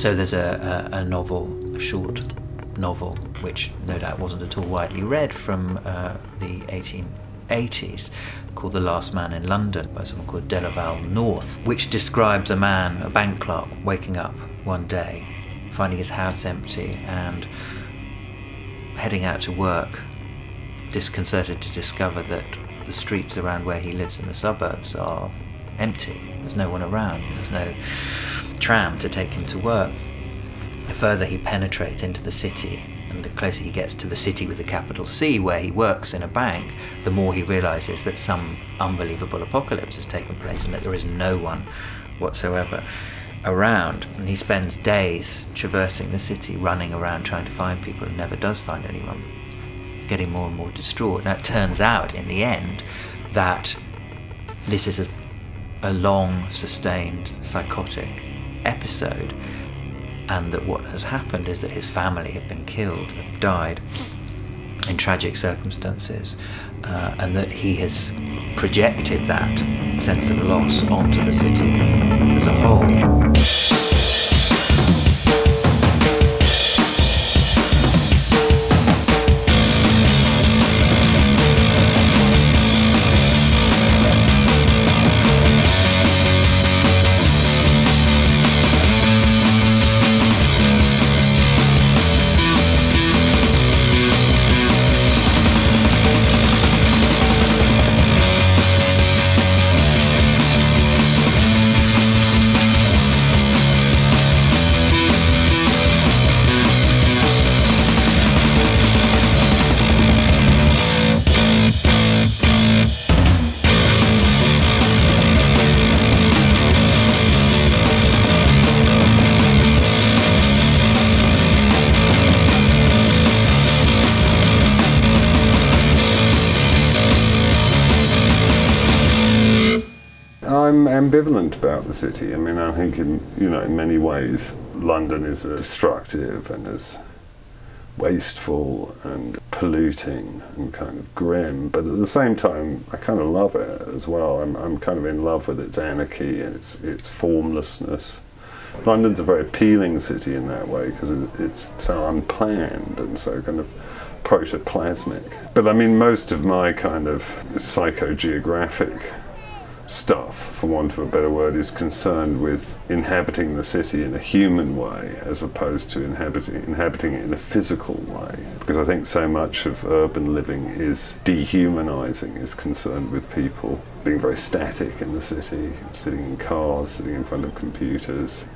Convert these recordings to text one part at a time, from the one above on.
So there's a, a, a novel, a short novel, which no doubt wasn't at all widely read from uh, the 1880s, called The Last Man in London by someone called Delaval North, which describes a man, a bank clerk, waking up one day, finding his house empty and heading out to work, disconcerted to discover that the streets around where he lives in the suburbs are empty. There's no one around. There's no tram to take him to work. The further he penetrates into the city, and the closer he gets to the city with a capital C, where he works in a bank, the more he realizes that some unbelievable apocalypse has taken place and that there is no one whatsoever around. And he spends days traversing the city, running around trying to find people, and never does find anyone, getting more and more distraught. Now, it turns out in the end that this is a, a long, sustained, psychotic episode and that what has happened is that his family have been killed, have died in tragic circumstances, uh, and that he has projected that sense of loss onto the city as a whole. I'm ambivalent about the city. I mean, I think in you know in many ways London is destructive and is wasteful and polluting and kind of grim. But at the same time, I kind of love it as well. I'm, I'm kind of in love with its anarchy and its its formlessness. London's a very appealing city in that way because it, it's so unplanned and so kind of protoplasmic. But I mean, most of my kind of psychogeographic stuff, for want of a better word, is concerned with inhabiting the city in a human way as opposed to inhabiting, inhabiting it in a physical way. Because I think so much of urban living is dehumanizing, is concerned with people being very static in the city, sitting in cars, sitting in front of computers.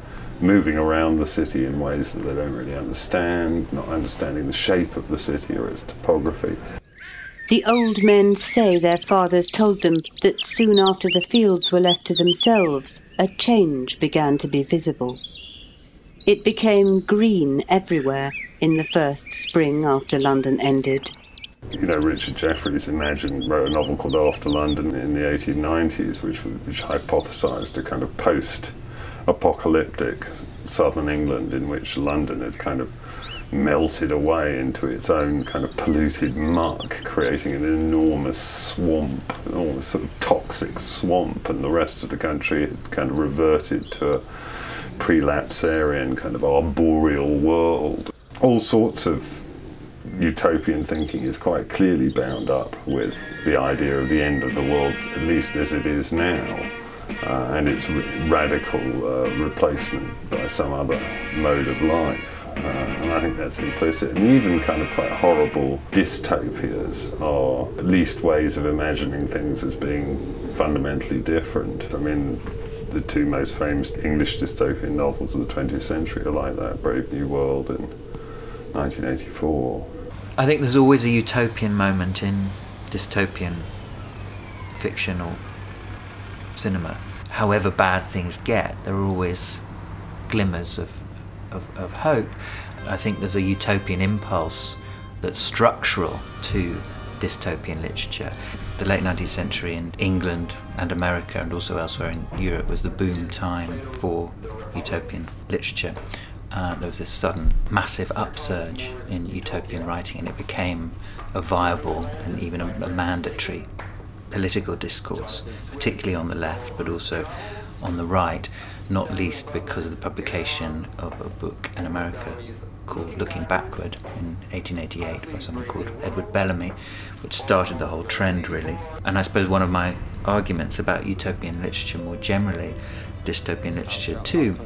Moving around the city in ways that they don't really understand, not understanding the shape of the city or its topography. The old men say their fathers told them that soon after the fields were left to themselves, a change began to be visible. It became green everywhere in the first spring after London ended. You know, Richard Jefferies imagined, wrote a novel called After London in the 1890s, which, which hypothesized a kind of post apocalyptic southern England in which London had kind of melted away into its own kind of polluted muck, creating an enormous swamp, enormous sort of toxic swamp, and the rest of the country kind of reverted to a prelapsarian kind of arboreal world. All sorts of utopian thinking is quite clearly bound up with the idea of the end of the world, at least as it is now. Uh, and its radical uh, replacement by some other mode of life. Uh, and I think that's implicit. And even kind of quite horrible dystopias are at least ways of imagining things as being fundamentally different. I mean, the two most famous English dystopian novels of the 20th century are like that Brave New World in 1984. I think there's always a utopian moment in dystopian fiction or cinema. However bad things get, there are always glimmers of, of, of hope. I think there's a utopian impulse that's structural to dystopian literature. The late 19th century in England and America and also elsewhere in Europe was the boom time for utopian literature. Uh, there was this sudden massive upsurge in utopian writing and it became a viable and even a, a mandatory political discourse, particularly on the left, but also on the right. Not least because of the publication of a book in America called Looking Backward in 1888 by someone called Edward Bellamy, which started the whole trend really. And I suppose one of my arguments about utopian literature more generally, dystopian literature too,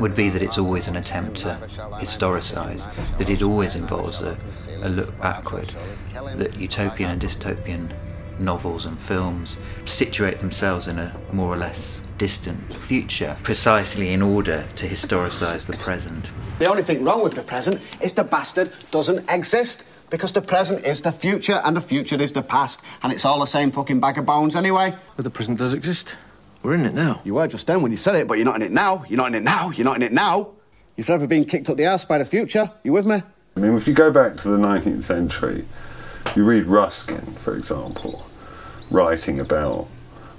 would be that it's always an attempt to historicise, that it always involves a, a look backward, that utopian and dystopian novels and films situate themselves in a more or less distant future precisely in order to historicise the present. The only thing wrong with the present is the bastard doesn't exist. Because the present is the future and the future is the past. And it's all the same fucking bag of bones anyway. But the present does exist. We're in it now. You were just then when you said it, but you're not in it now. You're not in it now. You're not in it now. You've never been kicked up the ass by the future. You with me? I mean, if you go back to the 19th century, you read Ruskin, for example, writing about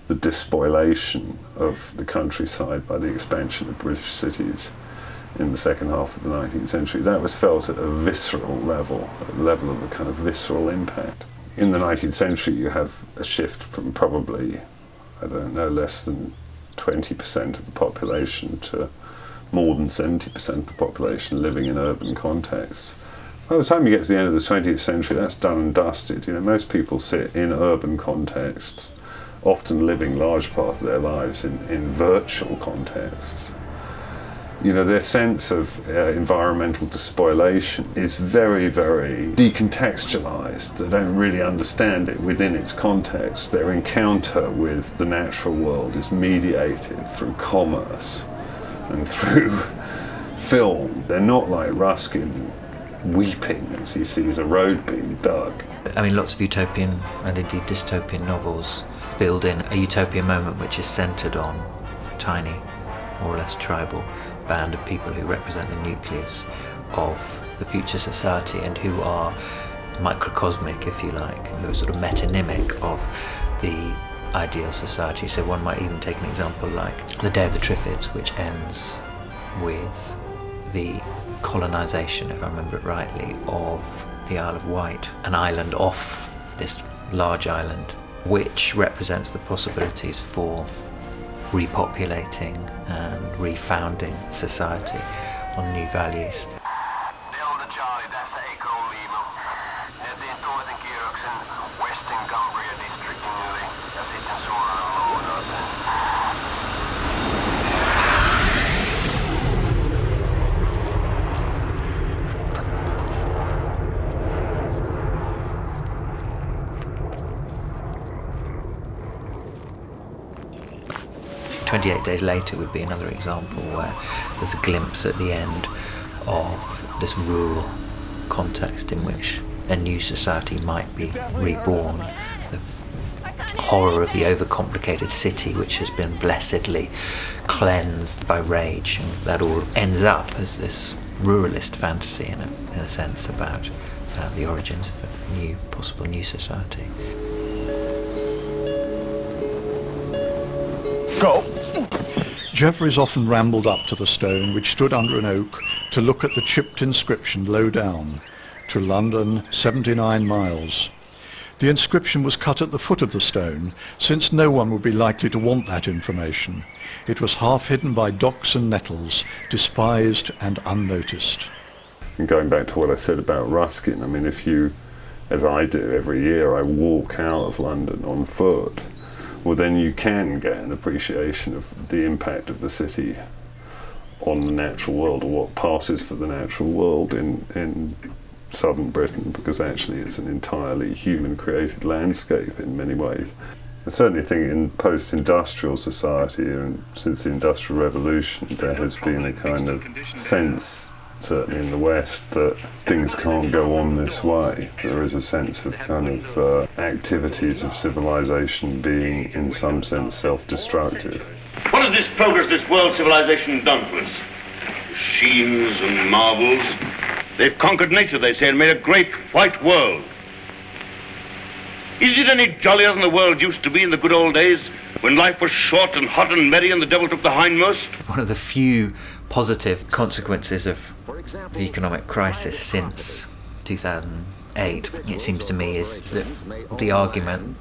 the despoilation of the countryside by the expansion of British cities in the second half of the 19th century. That was felt at a visceral level, a level of a kind of visceral impact. In the 19th century, you have a shift from probably, I don't know, less than 20% of the population to more than 70% of the population living in urban contexts. By the time you get to the end of the 20th century, that's done and dusted. You know, most people sit in urban contexts, often living large part of their lives in, in virtual contexts you know, their sense of uh, environmental despoilation is very, very decontextualized. They don't really understand it within its context. Their encounter with the natural world is mediated through commerce and through film. They're not like Ruskin weeping as he sees a road being dug. I mean, lots of utopian and indeed dystopian novels build in a utopian moment which is centered on a tiny, more or less tribal band of people who represent the nucleus of the future society and who are microcosmic, if you like, who are sort of metonymic of the ideal society. So one might even take an example like The Day of the Triffids, which ends with the colonization, if I remember it rightly, of the Isle of Wight, an island off this large island, which represents the possibilities for repopulating and refounding society on new values. Twenty-eight days later would be another example where there's a glimpse at the end of this rural context in which a new society might be reborn. The horror of the overcomplicated city, which has been blessedly cleansed by rage, and that all ends up as this ruralist fantasy, in a, in a sense, about uh, the origins of a new, possible new society. Go. Jefferies often rambled up to the stone which stood under an oak to look at the chipped inscription low down, to London 79 miles. The inscription was cut at the foot of the stone, since no one would be likely to want that information. It was half hidden by docks and nettles, despised and unnoticed. And going back to what I said about Ruskin, I mean, if you, as I do every year, I walk out of London on foot, well, then you can get an appreciation of the impact of the city on the natural world or what passes for the natural world in, in southern Britain because actually it's an entirely human created landscape in many ways. I certainly think in post industrial society and since the Industrial Revolution, there has been a kind of sense certainly in the West, that things can't go on this way. There is a sense of kind of uh, activities of civilization being, in some sense, self destructive. What has this progress, this world civilization done for us? Machines and marvels. They've conquered nature, they say, and made a great white world. Is it any jollier than the world used to be in the good old days when life was short and hot and merry and the devil took the hindmost? One of the few positive consequences of the economic crisis since 2008, it seems to me, is that the argument,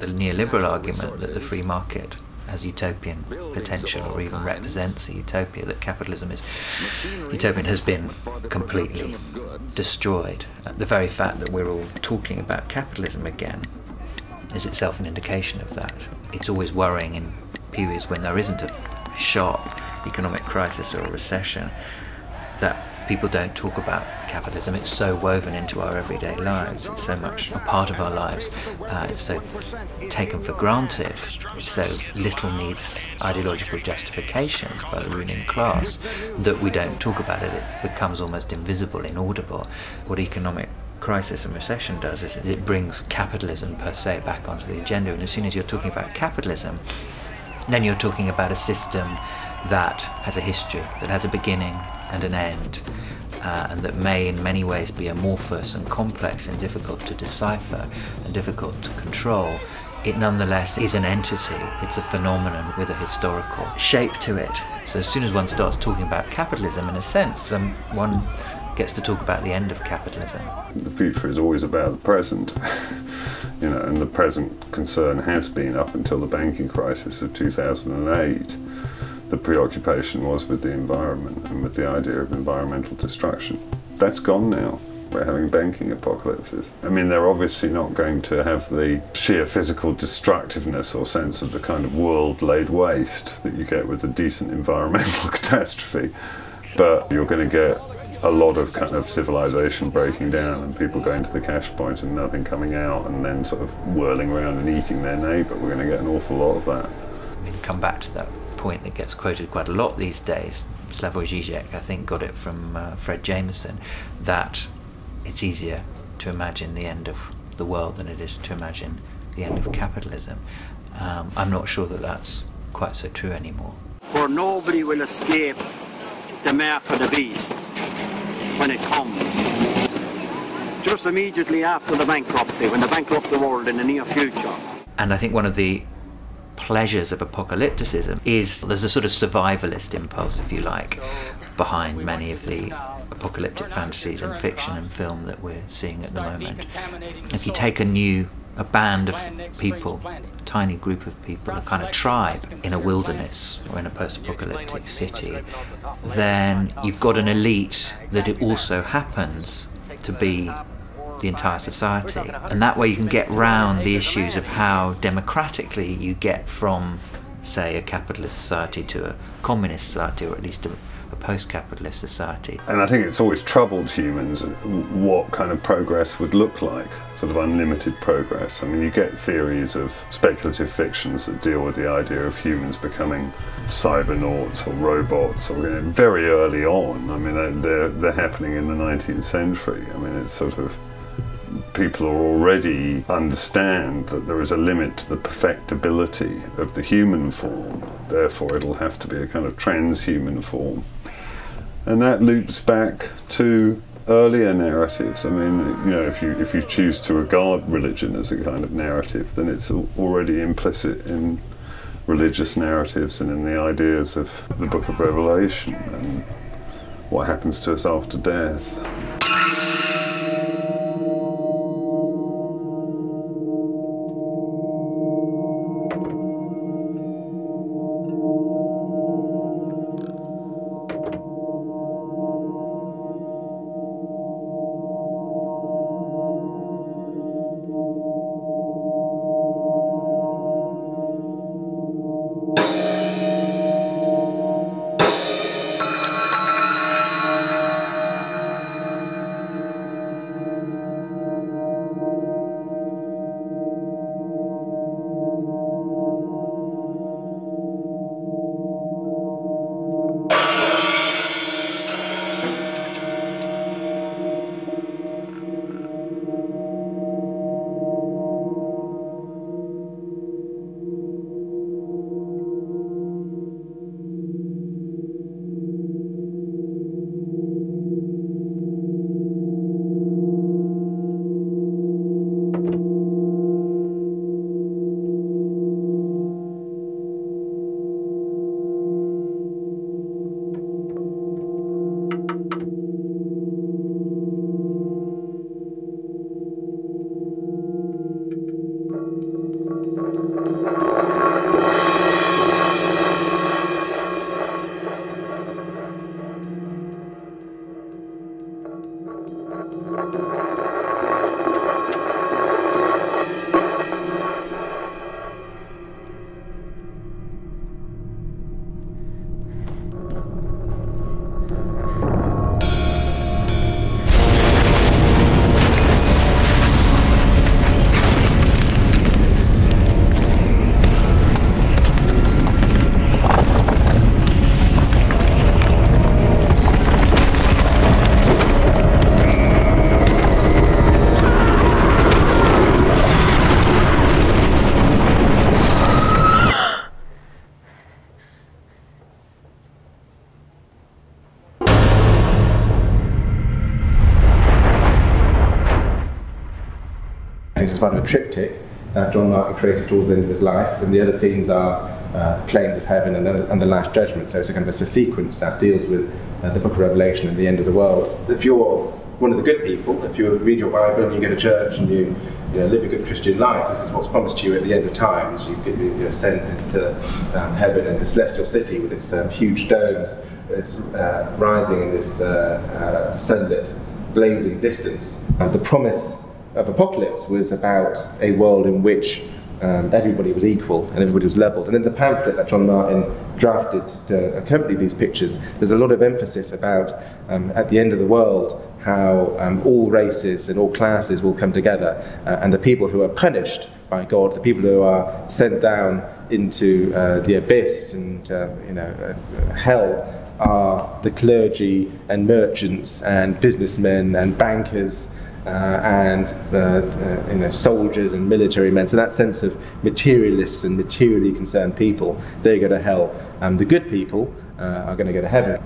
the neoliberal argument that the free market has utopian potential or even represents a utopia, that capitalism is utopian, has been completely destroyed. The very fact that we're all talking about capitalism again is itself an indication of that. It's always worrying in periods when there isn't a sharp economic crisis or a recession that people don't talk about capitalism. It's so woven into our everyday lives. It's so much a part of our lives. Uh, it's so taken for granted. It so little needs ideological justification by the ruling class that we don't talk about it. It becomes almost invisible, inaudible. What economic crisis and recession does is it brings capitalism per se back onto the agenda. And as soon as you're talking about capitalism, then you're talking about a system that has a history, that has a beginning and an end, uh, and that may in many ways be amorphous and complex and difficult to decipher and difficult to control, it nonetheless is an entity. It's a phenomenon with a historical shape to it. So as soon as one starts talking about capitalism, in a sense, then one gets to talk about the end of capitalism. The future is always about the present. you know, and the present concern has been up until the banking crisis of 2008 the preoccupation was with the environment and with the idea of environmental destruction. That's gone now. We're having banking apocalypses. I mean, they're obviously not going to have the sheer physical destructiveness or sense of the kind of world laid waste that you get with a decent environmental catastrophe, but you're going to get a lot of kind of civilization breaking down and people going to the cash point and nothing coming out and then sort of whirling around and eating their neighbour. We're going to get an awful lot of that. I mean, come back to that point that gets quoted quite a lot these days. Slavoj Žižek, I think, got it from uh, Fred Jameson, that it's easier to imagine the end of the world than it is to imagine the end of capitalism. Um, I'm not sure that that's quite so true anymore. For nobody will escape the mark of the beast when it comes. Just immediately after the bankruptcy, when they bankrupt the world in the near future. And I think one of the pleasures of apocalypticism is there's a sort of survivalist impulse, if you like, behind many of the apocalyptic fantasies in fiction and film that we're seeing at the moment. If you take a new a band of people, tiny group of people, a kind of tribe in a wilderness or in a post-apocalyptic city, then you've got an elite that it also happens to be the entire society. And that way you can get round the issues of how democratically you get from, say, a capitalist society to a communist society, or at least a, a post capitalist society. And I think it's always troubled humans what kind of progress would look like sort of unlimited progress. I mean, you get theories of speculative fictions that deal with the idea of humans becoming cybernauts or robots, or you know, very early on. I mean, they're they're happening in the 19th century. I mean, it's sort of people are already understand that there is a limit to the perfectibility of the human form. Therefore, it'll have to be a kind of transhuman form. And that loops back to earlier narratives. I mean, you know, if you if you choose to regard religion as a kind of narrative, then it's already implicit in religious narratives and in the ideas of the Book of Revelation and what happens to us after death. Of a triptych that John Martin created towards the end of his life, and the other scenes are uh, Plains of Heaven and the, and the Last Judgment. So it's a kind of a sequence that deals with uh, the Book of Revelation and the end of the world. If you're one of the good people, if you read your Bible and you go to church and you, you know, live a good Christian life, this is what's promised to you at the end of time, as you get you know, sent into um, heaven and the celestial city with its um, huge domes, it's uh, rising in this uh, uh, sunlit, blazing distance. And the promise of Apocalypse was about a world in which um, everybody was equal and everybody was leveled. And in the pamphlet that John Martin drafted to accompany these pictures, there's a lot of emphasis about um, at the end of the world how um, all races and all classes will come together, uh, and the people who are punished by God, the people who are sent down into uh, the abyss and uh, you know uh, hell, are the clergy and merchants and businessmen and bankers and uh, uh, you know, soldiers and military men. So that sense of materialists and materially concerned people, they go to hell. Um, the good people uh, are going to go to heaven.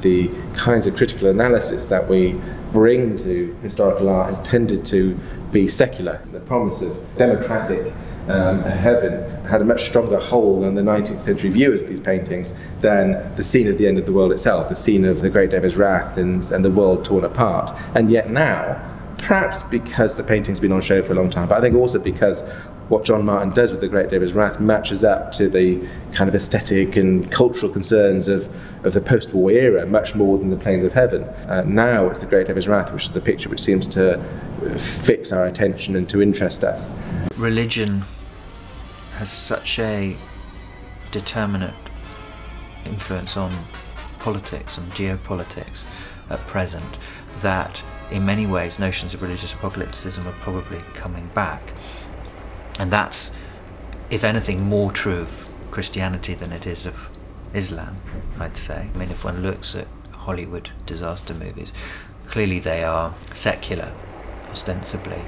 The kinds of critical analysis that we bring to historical art has tended to be secular. The promise of democratic um, heaven had a much stronger hold on the 19th century viewers of these paintings than the scene of the end of the world itself, the scene of the Great Day of His Wrath and, and the world torn apart. And yet now, perhaps because the painting's been on show for a long time, but I think also because what John Martin does with the Great of Wrath matches up to the kind of aesthetic and cultural concerns of, of the post-war era much more than the Plains of Heaven. Uh, now it's the Great of Wrath, which is the picture which seems to fix our attention and to interest us. Religion has such a determinate influence on politics and geopolitics at present that in many ways notions of religious apocalypticism are probably coming back. And that's, if anything, more true of Christianity than it is of Islam, I'd say. I mean, if one looks at Hollywood disaster movies, clearly they are secular, ostensibly,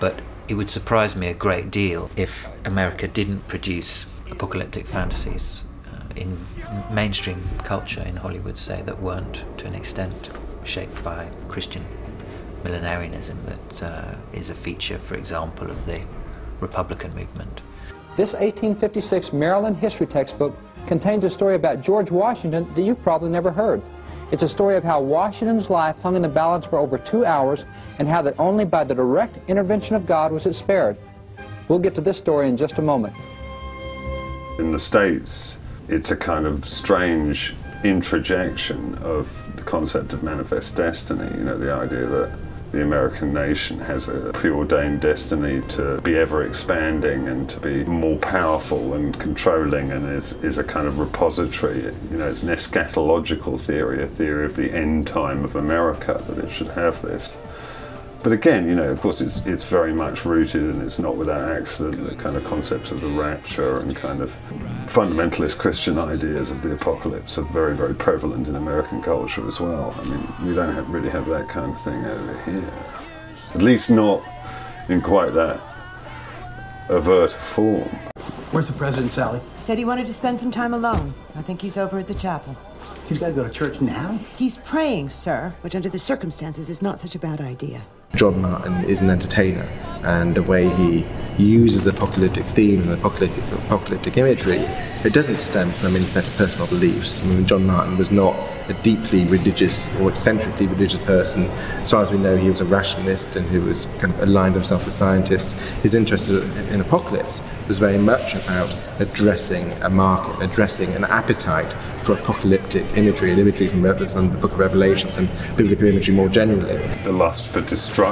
but it would surprise me a great deal if America didn't produce apocalyptic fantasies uh, in mainstream culture in Hollywood, say, that weren't to an extent shaped by Christian millenarianism that uh, is a feature, for example, of the Republican movement. This 1856 Maryland history textbook contains a story about George Washington that you've probably never heard. It's a story of how Washington's life hung in the balance for over two hours and how that only by the direct intervention of God was it spared. We'll get to this story in just a moment. In the States, it's a kind of strange introjection of the concept of manifest destiny, you know, the idea that the American nation has a preordained destiny to be ever expanding and to be more powerful and controlling and is, is a kind of repository. You know, it's an eschatological theory, a theory of the end time of America, that it should have this. But again, you know, of course, it's, it's very much rooted and it's not without accident, the kind of concepts of the rapture and kind of fundamentalist Christian ideas of the apocalypse are very, very prevalent in American culture as well. I mean, we don't have, really have that kind of thing over here. At least not in quite that overt form. Where's the president, Sally? He said he wanted to spend some time alone. I think he's over at the chapel. He's got to go to church now? He's praying, sir, which under the circumstances is not such a bad idea. John Martin is an entertainer, and the way he uses apocalyptic theme and apocalyptic, apocalyptic imagery, it doesn't stem from any set of personal beliefs. I mean, John Martin was not a deeply religious or eccentrically religious person. As far as we know, he was a rationalist and he was kind of aligned himself with scientists. His interest in apocalypse was very much about addressing a market, addressing an appetite for apocalyptic imagery and imagery from, from the Book of Revelations and biblical imagery more generally. The lust for destruction,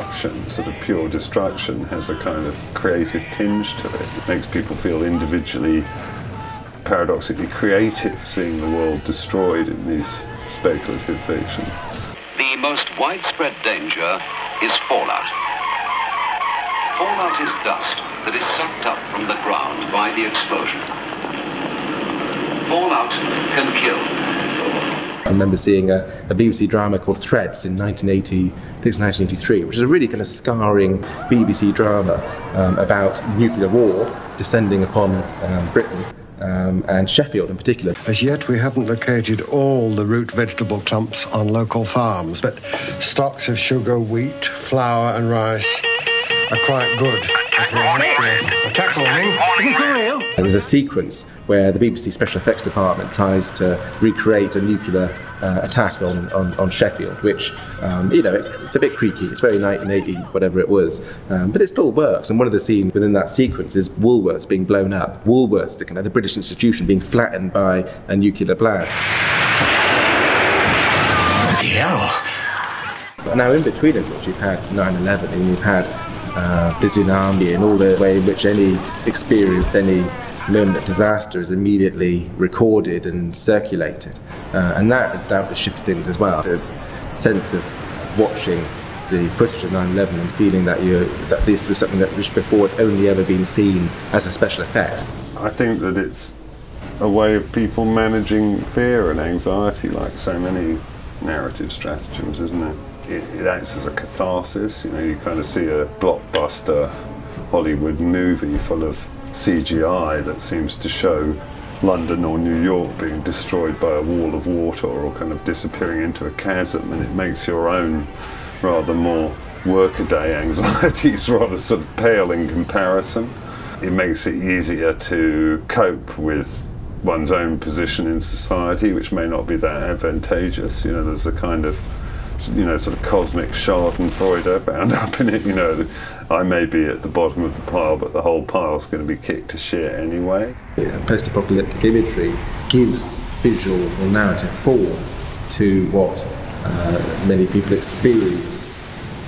sort of pure destruction, has a kind of creative tinge to it. It makes people feel individually paradoxically creative seeing the world destroyed in these speculative fiction. The most widespread danger is fallout. Fallout is dust that is sucked up from the ground by the explosion. Fallout can kill. I remember seeing a, a, BBC drama called Threads in 1980, I think it's 1983, which is a really kind of scarring BBC drama um, about nuclear war descending upon um, Britain um, and Sheffield in particular. As yet, we haven't located all the root vegetable clumps on local farms, but stocks of sugar, wheat, flour, and rice are quite good. Attack warning. Is it for real? There's a sequence where the BBC Special Effects Department tries to recreate a nuclear uh, attack on, on, on, Sheffield, which, um, you know, it's a bit creaky. It's very 1980, whatever it was, um, but it still works. And one of the scenes within that sequence is Woolworths being blown up. Woolworths, the, kind of the British institution, being flattened by a nuclear blast. hell. Now, in between, of course, you've had 9 11 and you've had uh, tsunami and all the way in which any experience, any moment of disaster is immediately recorded and circulated. Uh, and that has doubtless shifted things as well. The sense of watching the footage of 9-11 and feeling that you that this was something that was before had only ever been seen as a special effect. I think that it's a way of people managing fear and anxiety like so many narrative stratagems, isn't it? It, it acts as a catharsis. You know, you kind of see a blockbuster Hollywood movie full of CGI that seems to show London or New York being destroyed by a wall of water or kind of disappearing into a chasm, and it makes your own rather more workaday anxieties rather sort of pale in comparison. It makes it easier to cope with one's own position in society, which may not be that advantageous. You know, there's a kind of you know, sort of cosmic Schadenfreude bound up in it. You know, I may be at the bottom of the pile, but the whole pile's going to be kicked to shit anyway. Yeah, post-apocalyptic imagery gives visual or narrative form to what uh, many people experience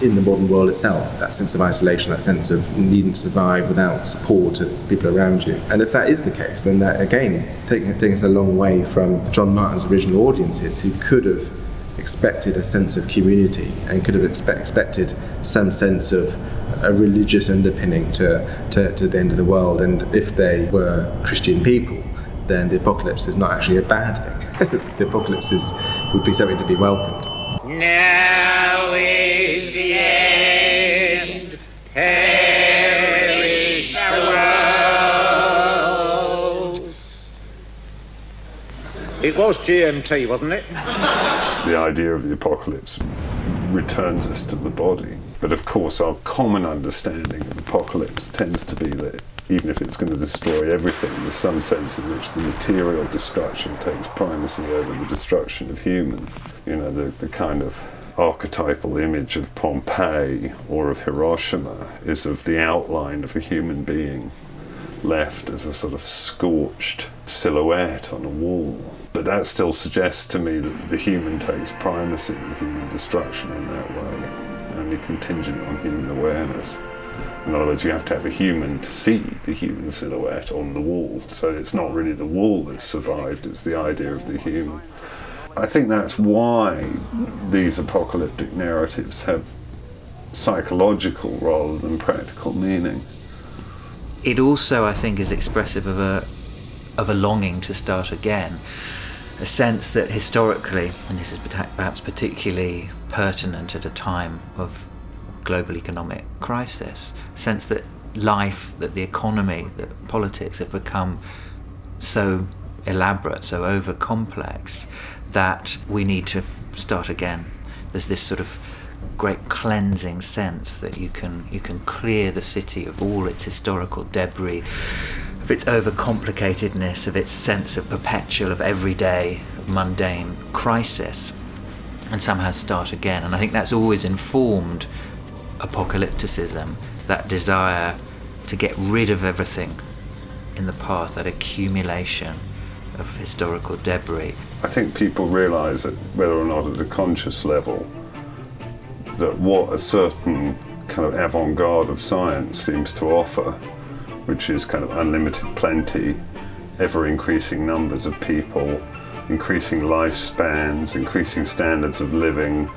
in the modern world itself. That sense of isolation, that sense of needing to survive without support of people around you. And if that is the case, then that again is taking, taking us a long way from John Martin's original audiences who could have expected a sense of community and could have expect, expected some sense of a religious underpinning to, to, to the end of the world. And if they were Christian people, then the apocalypse is not actually a bad thing. the apocalypse is, would be something to be welcomed. Now is the end. Perish the world. It was GMT, wasn't it? The idea of the apocalypse returns us to the body. But of course, our common understanding of apocalypse tends to be that even if it's going to destroy everything, there's some sense in which the material destruction takes primacy over the destruction of humans. You know, the, the kind of archetypal image of Pompeii or of Hiroshima is of the outline of a human being left as a sort of scorched silhouette on a wall. But that still suggests to me that the human takes primacy, the human destruction in that way, only contingent on human awareness. In other words, you have to have a human to see the human silhouette on the wall. So it's not really the wall that's survived, it's the idea of the human. I think that's why these apocalyptic narratives have psychological rather than practical meaning. It also, I think, is expressive of a of a longing to start again a sense that historically, and this is perhaps particularly pertinent at a time of global economic crisis, a sense that life, that the economy, that politics have become so elaborate, so over complex, that we need to start again. There's this sort of great cleansing sense that you can you can clear the city of all its historical debris, of its overcomplicatedness, of its sense of perpetual, of everyday, mundane crisis, and somehow start again. And I think that's always informed apocalypticism, that desire to get rid of everything in the past, that accumulation of historical debris. I think people realise that whether or not at a conscious level, that what a certain kind of avant-garde of science seems to offer, which is kind of unlimited plenty, ever increasing numbers of people, increasing lifespans, increasing standards of living,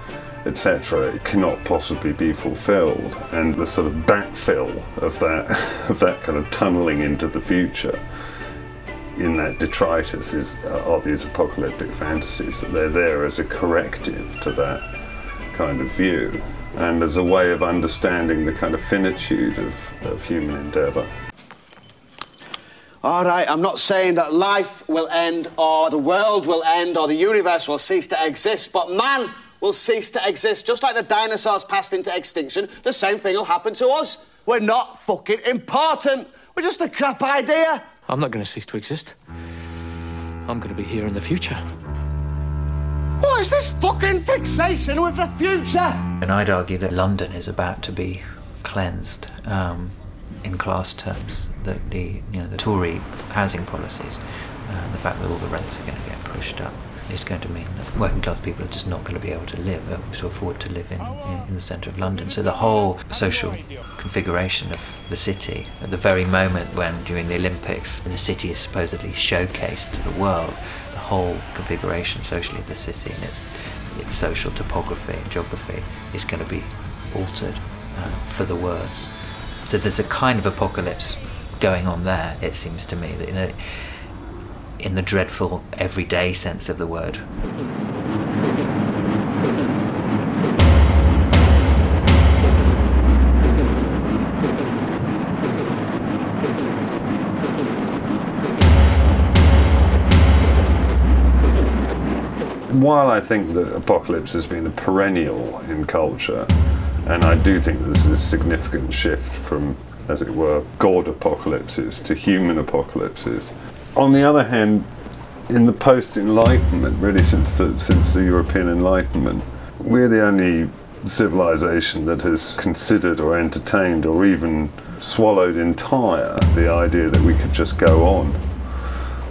etc., it cannot possibly be fulfilled. And the sort of backfill of that, of that kind of tunneling into the future in that detritus is, uh, are these apocalyptic fantasies. They're there as a corrective to that kind of view and as a way of understanding the kind of finitude of, of human endeavour. All right, I'm not saying that life will end or the world will end or the universe will cease to exist, but man will cease to exist. Just like the dinosaurs passed into extinction, the same thing will happen to us. We're not fucking important. We're just a crap idea. I'm not going to cease to exist. I'm going to be here in the future. What is this fucking fixation with the future? And I'd argue that London is about to be cleansed um, in class terms. That the you know the Tory housing policies, uh, the fact that all the rents are going to get pushed up, is going to mean that working class people are just not going to be able to live, uh, to afford to live in, in, in the centre of London. So the whole social configuration of the city, at the very moment when during the Olympics the city is supposedly showcased to the world, the whole configuration socially of the city and its its social topography and geography is going to be altered uh, for the worse. So there's a kind of apocalypse going on there. It seems to me that you know in the dreadful everyday sense of the word. While I think that apocalypse has been a perennial in culture, and I do think there's a significant shift from, as it were, God apocalypses to human apocalypses, on the other hand, in the post-Enlightenment, really since the, since the European Enlightenment, we're the only civilization that has considered or entertained or even swallowed entire the idea that we could just go on.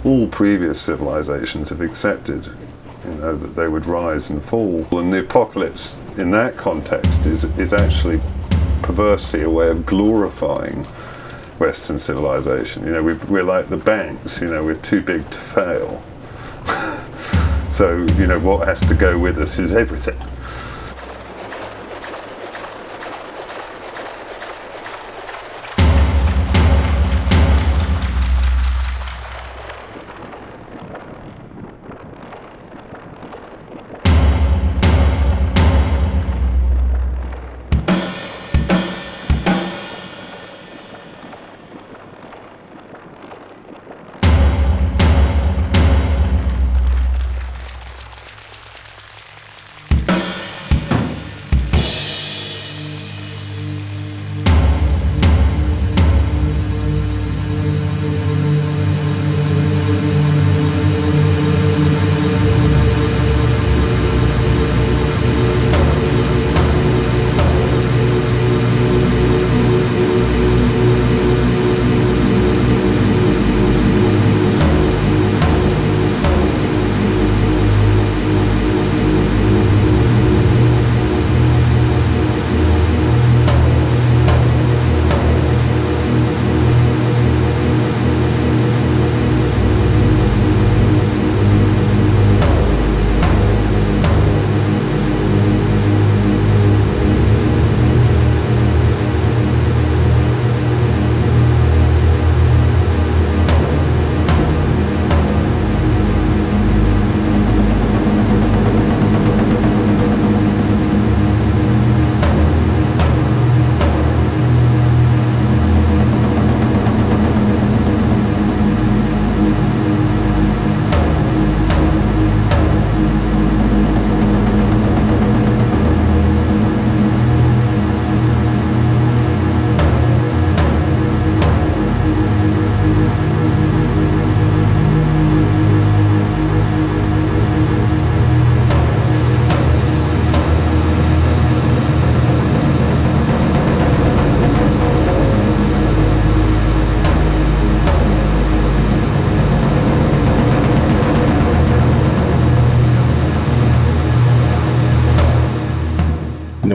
All previous civilizations have accepted you know, that they would rise and fall. And the apocalypse in that context is, is actually perversely a way of glorifying Western civilization. You know, we, we're like the banks, you know, we're too big to fail. so, you know, what has to go with us is everything.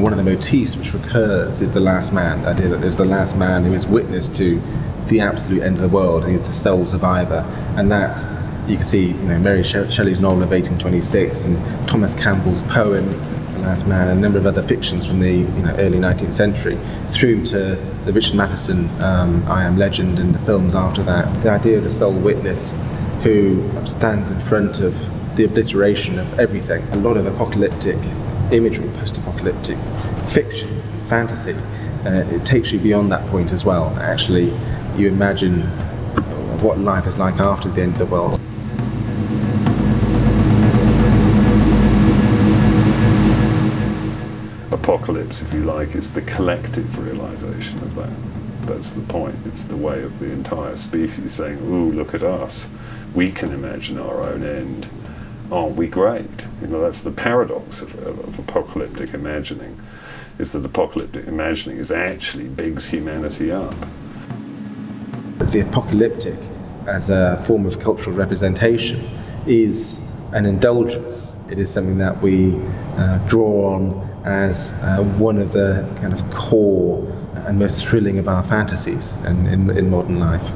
One of the motifs which recurs is the last man. The idea that there's the last man who is witness to the absolute end of the world, and he's the sole survivor, and that you can see, you know, Mary Shelley's novel of 1826 and Thomas Campbell's poem The Last Man, and a number of other fictions from the you know, early 19th century, through to the Richard Matheson um, I Am Legend and the films after that. The idea of the sole witness who stands in front of the obliteration of everything. A lot of apocalyptic imagery, post-apocalyptic fiction, fantasy, uh, it takes you beyond that point as well. Actually, you imagine what life is like after the end of the world. Apocalypse, if you like, is the collective realization of that. That's the point. It's the way of the entire species saying, "Ooh, look at us. We can imagine our own end. Aren't we great?" You know, that's the paradox of, of, of apocalyptic imagining. Is that apocalyptic imagining is actually bigs humanity up. The apocalyptic, as a form of cultural representation, is an indulgence. It is something that we uh, draw on as uh, one of the kind of core and most thrilling of our fantasies in, in, in modern life.